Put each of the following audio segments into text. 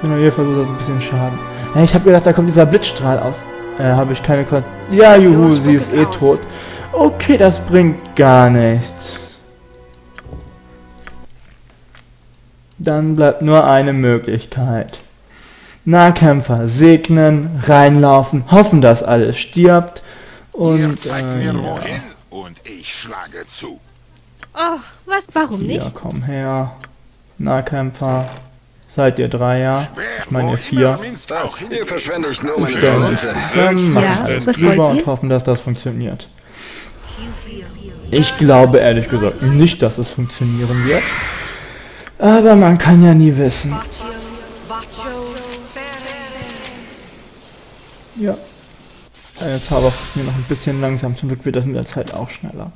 Grenadier versucht ein bisschen Schaden. Ja, ich habe gedacht, da kommt dieser Blitzstrahl aus. Äh, habe ich keine Kon Ja, juhu, Los, sie ist eh aus. tot. Okay, das bringt gar nichts. Dann bleibt nur eine Möglichkeit. Nahkämpfer segnen, reinlaufen, hoffen, dass alles stirbt. Ihr Und zeigt äh, mir ja. wohin und ich schlage zu. Oh, was, warum ja, nicht? komm her. Nahkämpfer. Seid ihr drei, ja? Wer Ich meine ihr vier. er auch Hier verschwende ich nur meine Stellen sich Talente. zusammen, machen was drüber und hoffen, dass das funktioniert. Ich glaube ehrlich gesagt nicht, dass es funktionieren wird. Aber man kann ja nie wissen. Ja. Jetzt habe ich mir noch ein bisschen langsam. Zum Glück wird das mit der Zeit auch schneller.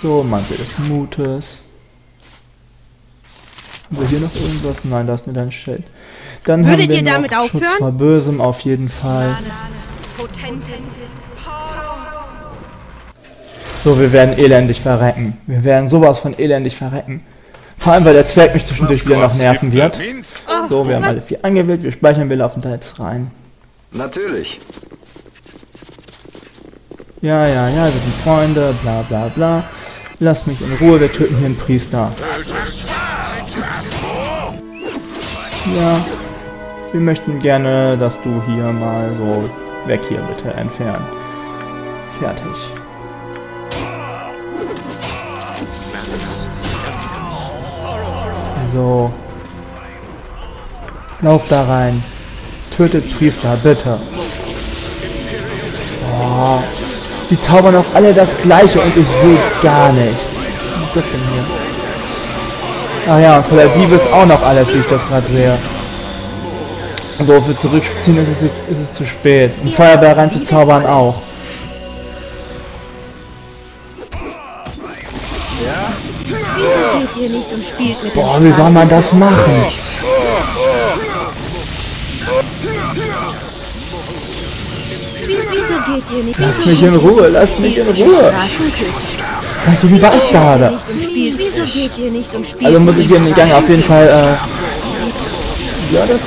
So, Mantel des Mutes. Haben wir hier noch irgendwas? Nein, da ist nur dein Schild. Dann Würdet haben wir ihr noch damit Schutz aufhören? vor Bösem auf jeden Fall. So, wir werden elendig verrecken. Wir werden sowas von elendig verrecken. Vor allem, weil der Zwerg mich zwischendurch wieder noch nerven wird. So, wir haben alle vier angewählt. Wir speichern, wir laufen da jetzt rein. Natürlich. Ja, ja, ja, wir sind Freunde, bla bla bla. Lass mich in Ruhe, wir töten hier einen Priester. Ja, wir möchten gerne, dass du hier mal so weg hier bitte entfernen. Fertig. So. Lauf da rein. Tötet Priester, bitte. Oh, die zaubern auch alle das gleiche und ich sehe gar nicht. Was ist das denn hier? Ach ja, und voller Diebe ist auch noch alles, wie ich das gerade sehe. So, für zurückziehen ist es, ist es zu spät. Und Feuerball reinzuzaubern auch. Und Boah, wie soll man das machen? Lasst mich in Ruhe, lasst mich in Ruhe. Ihr nicht und spielt Also muss ich hier in den Gang auf jeden Fall, äh, ja, das,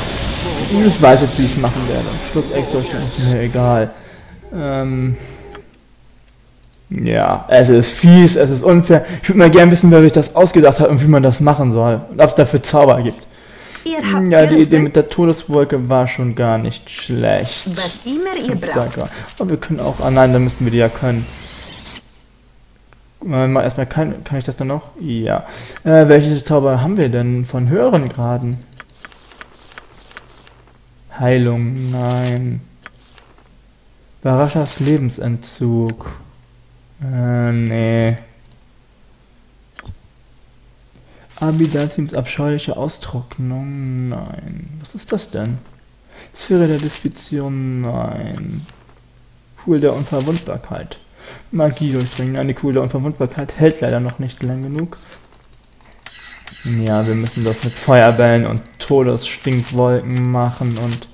ich weiß jetzt, wie ich es machen werde. Schluck extra schnell, ist mir egal. Ähm, ja, es ist fies, es ist unfair. Ich würde mal gerne wissen, wer sich das ausgedacht hat und wie man das machen soll. Und ob es dafür Zauber gibt. Ja, die Idee mit der Todeswolke war schon gar nicht schlecht. was immer ihr braucht. Aber wir können auch, ah nein, dann müssen wir die ja können. Mal, mal erstmal, kann, kann ich das dann noch? Ja. Äh, welche Zauber haben wir denn von höheren Graden? Heilung, nein. Baraschas Lebensentzug. Äh, nee. Abidasims abscheuliche Austrocknung, nein. Was ist das denn? Sphäre der Despizion, nein. Kugel der Unverwundbarkeit. Magie durchdringen. Eine der Unverwundbarkeit hält leider noch nicht lang genug. Ja, wir müssen das mit Feuerbällen und Todesstinkwolken machen und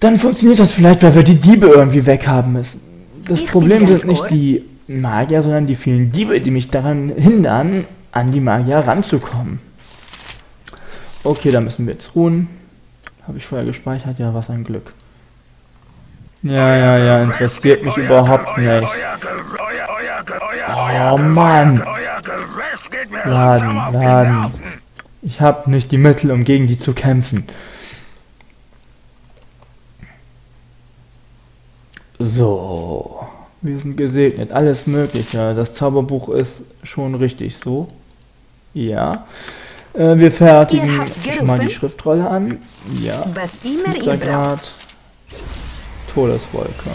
dann funktioniert das vielleicht, weil wir die Diebe irgendwie weghaben müssen. Das Problem sind nicht die Magier, sondern die vielen Diebe, die mich daran hindern, an die Magier ranzukommen. Okay, da müssen wir jetzt ruhen. Habe ich vorher gespeichert? Ja, was ein Glück. Ja, ja, ja, interessiert mich überhaupt nicht. Oh Mann. Laden, laden. Ich habe nicht die Mittel, um gegen die zu kämpfen. So. Wir sind gesegnet. Alles Mögliche. Das Zauberbuch ist schon richtig so. Ja. Äh, wir fertigen schon mal die? Schriftrolle an. Ja. Grad. Todeswolke.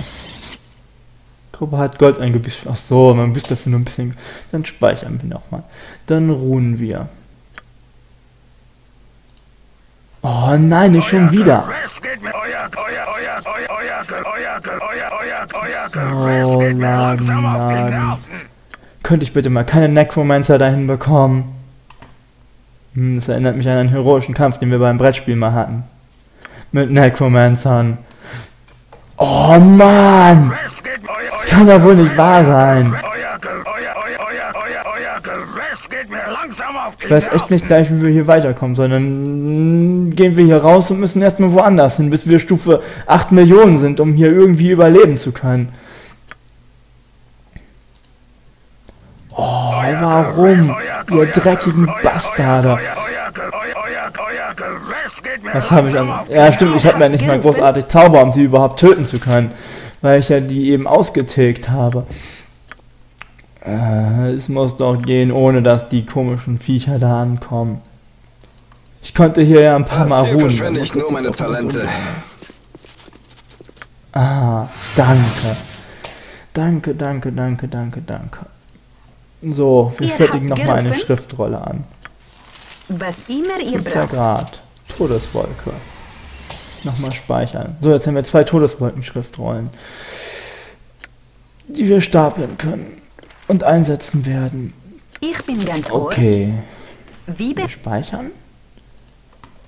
Gruppe hat Gold eingebüßt. Ach so, man büßt dafür nur ein bisschen. Dann speichern wir nochmal. Dann ruhen wir. Oh nein, nicht schon wieder. Oh, laden, laden. Könnte ich bitte mal keine Necromancer dahin bekommen? Hm, das erinnert mich an einen heroischen Kampf, den wir beim Brettspiel mal hatten. Mit Necromancern. Oh Mann! Das kann ja wohl nicht wahr sein. Ich weiß echt nicht gleich, wie wir hier weiterkommen, sondern mm, gehen wir hier raus und müssen erstmal woanders hin, bis wir Stufe 8 Millionen sind, um hier irgendwie überleben zu können. Oh, warum? Ihr dreckigen Bastarde. Was habe ich an... Ja, stimmt, ich habe mir nicht mal großartig Zauber, um sie überhaupt töten zu können. Weil ich ja die eben ausgetilgt habe. Äh, es muss doch gehen, ohne dass die komischen Viecher da ankommen. Ich konnte hier ja ein paar Mal Das ruhen. verschwende ich Das nur meine Talente. Ah, danke. Danke, danke, danke, danke, danke. So, wir Ihr fertigen nochmal eine gerufen? Schriftrolle an. Was immer ihr braucht. Grad. Todeswolke. Nochmal speichern. So, jetzt haben wir zwei Todeswolken-Schriftrollen. Die wir stapeln können. Und einsetzen werden. Ich bin ganz ohr. Okay. Wie Wir speichern.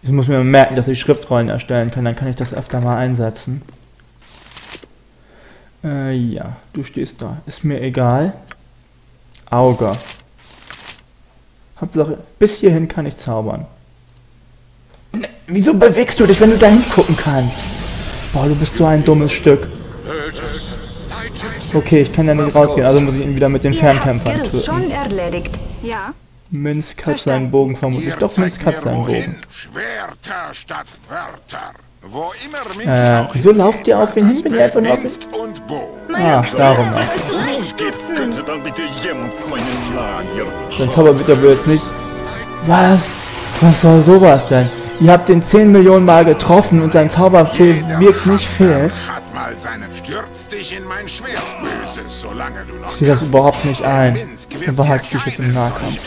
Ich muss mir merken, dass ich Schriftrollen erstellen kann. Dann kann ich das öfter mal einsetzen. Äh, ja. Du stehst da. Ist mir egal. Auge. Hauptsache, bis hierhin kann ich zaubern. Ne, wieso bewegst du dich, wenn du da hingucken kannst? Boah, du bist so ein dummes Stück. Okay, ich kann ja nicht rausgehen, also muss ich ihn wieder mit den Fernkämpfern töten. schon erledigt. Ja. Minsk hat seinen Bogen vermutlich. Doch, Minsk hat seinen. Bogen. Schwerter statt Wörter. Wo immer Minsk Äh, wieso lauft ihr auf ihn hin, wenn ihr einfach nur Ah, darum. Unterstützen. dann bitte jemand meinen Lager? Zauber jetzt nicht. Was? Was soll sowas denn? Ihr habt den 10 Millionen Mal getroffen und sein Zauber wirkt nicht fehl. Ich sehe das überhaupt nicht ein. Dann behalte dir ich jetzt im Nahkampf.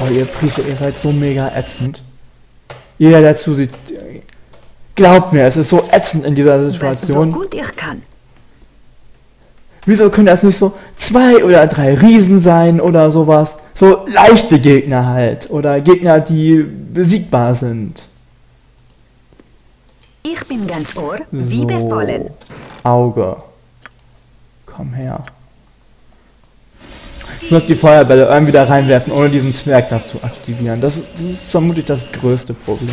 Oh, ihr Priester, ihr seid so mega ätzend. Jeder, der zusieht, glaubt mir, es ist so ätzend in dieser Was so Situation. gut ich kann. Wieso können das nicht so zwei oder drei Riesen sein oder sowas? So leichte Gegner halt. Oder Gegner, die besiegbar sind. Ich bin ganz ohr. Wie So. befohlen. Auge. Komm her. Ich muss die Feuerbälle irgendwie da reinwerfen, ohne diesen Zwerg da zu aktivieren. Das, ist- das ist vermutlich das größte Problem.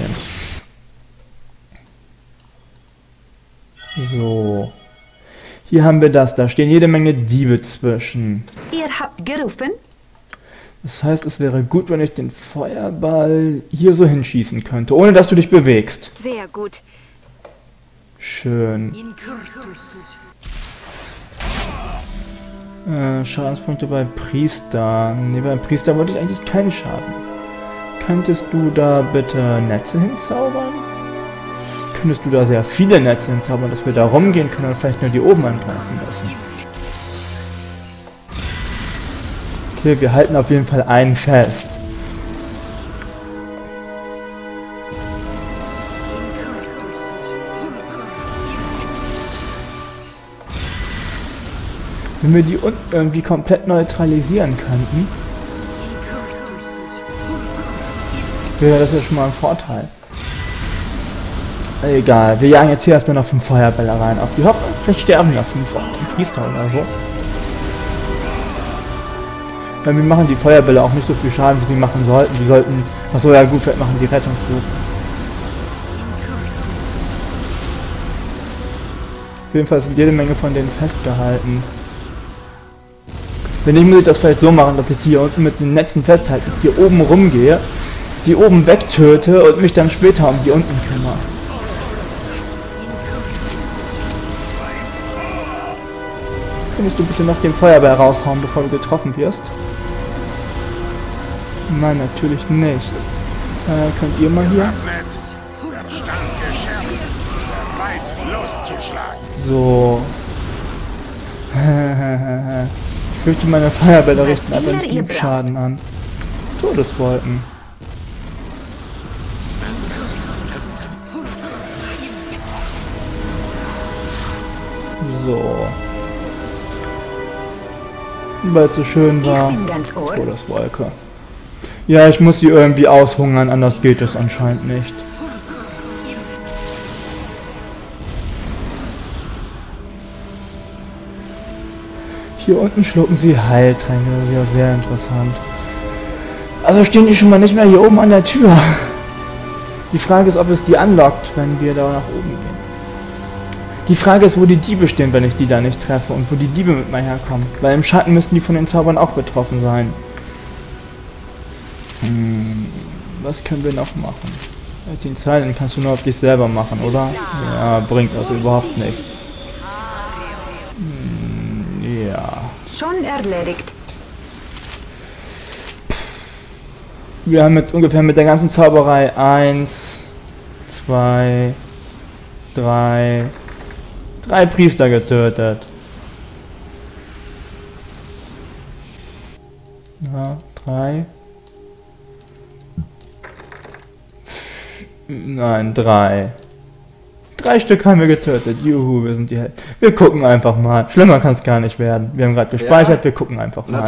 So. Hier haben wir das. Da stehen jede Menge Diebe zwischen. Ihr habt gerufen. Das heißt, es wäre gut, wenn ich den Feuerball hier so hinschießen könnte, ohne dass du dich bewegst. Sehr gut. Schön. Äh, Schadenspunkte bei Priester. Ne, bei Priester wollte ich eigentlich keinen Schaden. Könntest du da bitte Netze hinzaubern? Könntest du da sehr viele Netze hinzaubern, dass wir da rumgehen können und vielleicht nur die oben angreifen lassen? Okay, wir halten auf jeden Fall einen fest. Wenn wir die unten irgendwie komplett neutralisieren könnten, wäre das ja schon mal ein Vorteil. Egal, wir jagen jetzt hier erstmal noch fünf Feuerbälle rein auf die Hoffnung. Vielleicht sterben ja fünf Priester oder so. Weil wir machen die Feuerbälle auch nicht so viel Schaden, wie sie machen sollten. Die sollten... Achso, ja gut, vielleicht machen sie Rettungsruf. Auf jeden Fall sind jede Menge von denen festgehalten. Wenn nicht, muss ich das vielleicht so machen, dass ich die hier unten mit den Netzen festhalte, hier oben rumgehe, die oben wegtöte und mich dann später um die unten kümmere. Könntest du bitte noch den Feuerball raushauen, bevor du getroffen wirst? Nein, natürlich nicht. Äh, könnt ihr mal hier? So. Ich fürchte, meine Feuerbälle richten immer nicht Schaden an. Todeswolken. So. Weil es so schön war. ganz ohr. Todeswolke. Ja, ich muss sie irgendwie aushungern, anders geht es anscheinend nicht. Hier unten schlucken sie Heiltränke, das ist ja sehr interessant. Also stehen die schon mal nicht mehr hier oben an der Tür. Die Frage ist, ob es die anlockt, wenn wir da nach oben gehen. Die Frage ist, wo die Diebe stehen, wenn ich die da nicht treffe und wo die Diebe mit mir herkommen. Weil im Schatten müssten die von den Zaubern auch betroffen sein. Hm, was können wir noch machen? Den Zeilen kannst du nur auf dich selber machen, oder? Ja, bringt also überhaupt nichts. Hm, ja. Schon erledigt. Wir haben jetzt ungefähr mit der ganzen Zauberei 1, 2, 3, drei Priester getötet. Ja, drei. Nein, drei. Drei Stück haben wir getötet. Juhu, wir sind die Held. Wir gucken einfach mal. Schlimmer kann es gar nicht werden. Wir haben gerade gespeichert, wir gucken einfach mal.